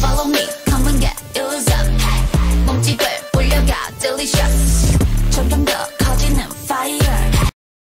Follow me, come and get it up hey, 몸집을 올려가 delicious.